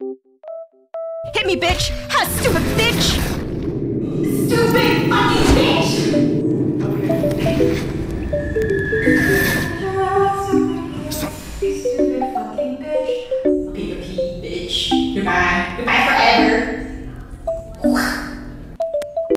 Hit me, bitch! Ha, stupid bitch! Stupid fucking bitch! Stupid fucking bitch. Goodbye.